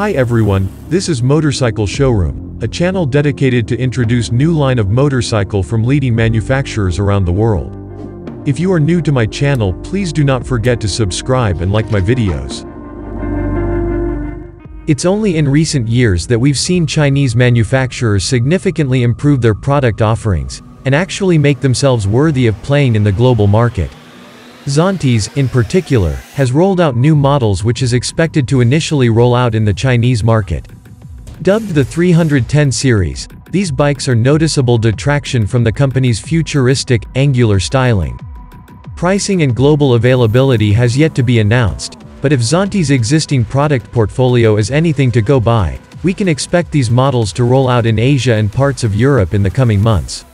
Hi everyone, this is Motorcycle Showroom, a channel dedicated to introduce new line of motorcycle from leading manufacturers around the world. If you are new to my channel please do not forget to subscribe and like my videos. It's only in recent years that we've seen Chinese manufacturers significantly improve their product offerings, and actually make themselves worthy of playing in the global market. Zontes, in particular, has rolled out new models which is expected to initially roll out in the Chinese market. Dubbed the 310 series, these bikes are noticeable detraction from the company's futuristic, angular styling. Pricing and global availability has yet to be announced, but if Zontes' existing product portfolio is anything to go by, we can expect these models to roll out in Asia and parts of Europe in the coming months.